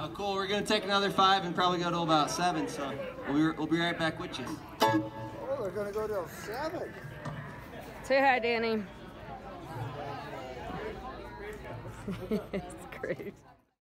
Uh, cool. We're gonna take another five and probably go to about seven. So we'll be, we'll be right back with you. Oh, they're gonna go to seven. Say hi, Danny. it's great.